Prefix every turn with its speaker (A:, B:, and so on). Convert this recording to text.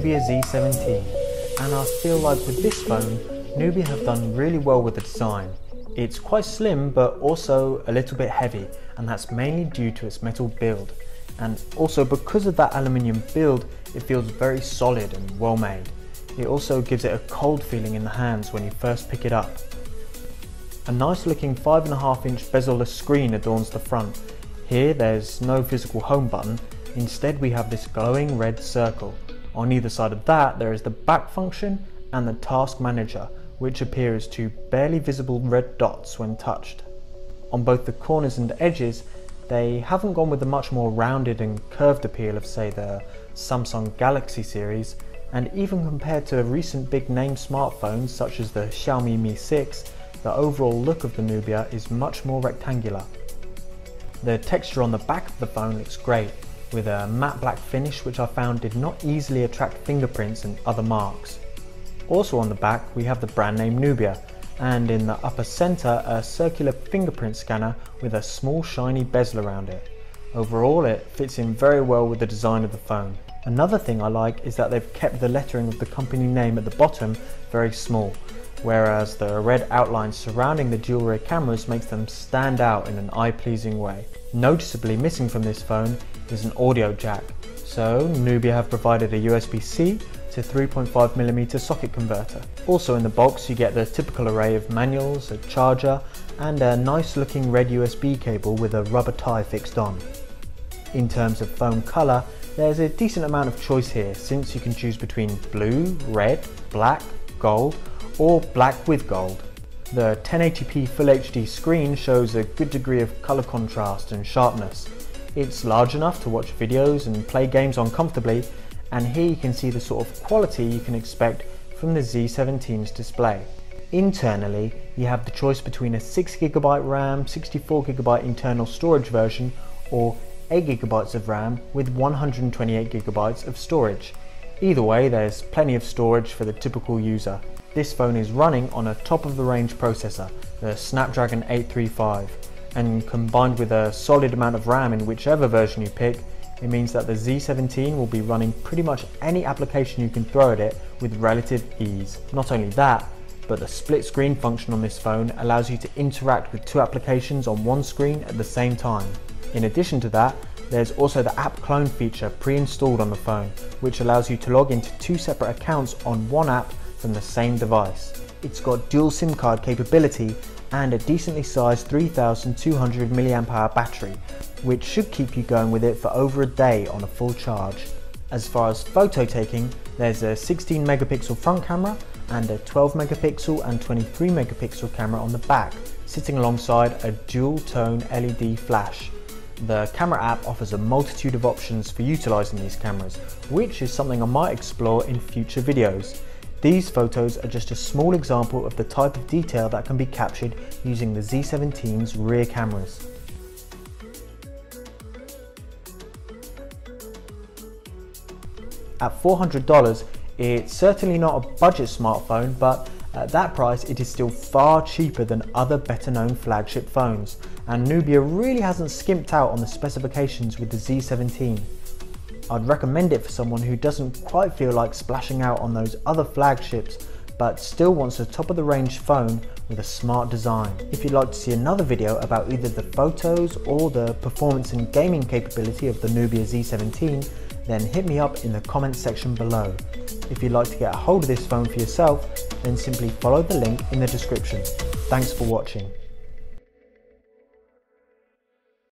A: Nubia Z17 and I feel like with this phone, Nubia have done really well with the design. It's quite slim but also a little bit heavy and that's mainly due to its metal build. And also because of that aluminium build, it feels very solid and well made. It also gives it a cold feeling in the hands when you first pick it up. A nice looking 5.5 inch bezel-less screen adorns the front. Here there's no physical home button, instead we have this glowing red circle. On either side of that there is the back function and the task manager which appear as two barely visible red dots when touched. On both the corners and the edges they haven't gone with the much more rounded and curved appeal of say the Samsung Galaxy series and even compared to recent big name smartphones such as the Xiaomi Mi 6 the overall look of the Nubia is much more rectangular. The texture on the back of the phone looks great, with a matte black finish which I found did not easily attract fingerprints and other marks. Also on the back we have the brand name Nubia, and in the upper centre a circular fingerprint scanner with a small shiny bezel around it. Overall it fits in very well with the design of the phone. Another thing I like is that they've kept the lettering of the company name at the bottom very small, whereas the red outline surrounding the dual rear cameras makes them stand out in an eye-pleasing way. Noticeably missing from this phone is an audio jack, so Nubia have provided a USB-C to 3.5mm socket converter. Also in the box you get the typical array of manuals, a charger and a nice looking red USB cable with a rubber tie fixed on. In terms of phone colour, there's a decent amount of choice here since you can choose between blue, red, black, gold or black with gold. The 1080p Full HD screen shows a good degree of colour contrast and sharpness. It's large enough to watch videos and play games on comfortably and here you can see the sort of quality you can expect from the Z17's display. Internally, you have the choice between a 6GB RAM, 64GB internal storage version or 8GB of RAM with 128GB of storage. Either way, there's plenty of storage for the typical user. This phone is running on a top of the range processor, the Snapdragon 835, and combined with a solid amount of RAM in whichever version you pick, it means that the Z17 will be running pretty much any application you can throw at it with relative ease. Not only that, but the split screen function on this phone allows you to interact with two applications on one screen at the same time. In addition to that, there's also the app clone feature pre-installed on the phone, which allows you to log into two separate accounts on one app from the same device. It's got dual SIM card capability and a decently sized 3200 mAh battery, which should keep you going with it for over a day on a full charge. As far as photo taking, there's a 16 megapixel front camera and a 12 megapixel and 23 megapixel camera on the back, sitting alongside a dual tone LED flash. The camera app offers a multitude of options for utilising these cameras, which is something I might explore in future videos. These photos are just a small example of the type of detail that can be captured using the Z17's rear cameras. At $400, it's certainly not a budget smartphone, but at that price it is still far cheaper than other better known flagship phones, and Nubia really hasn't skimped out on the specifications with the Z17. I'd recommend it for someone who doesn't quite feel like splashing out on those other flagships but still wants a top of the range phone with a smart design. If you'd like to see another video about either the photos or the performance and gaming capability of the Nubia Z17, then hit me up in the comments section below. If you'd like to get a hold of this phone for yourself, then simply follow the link in the description. Thanks for watching.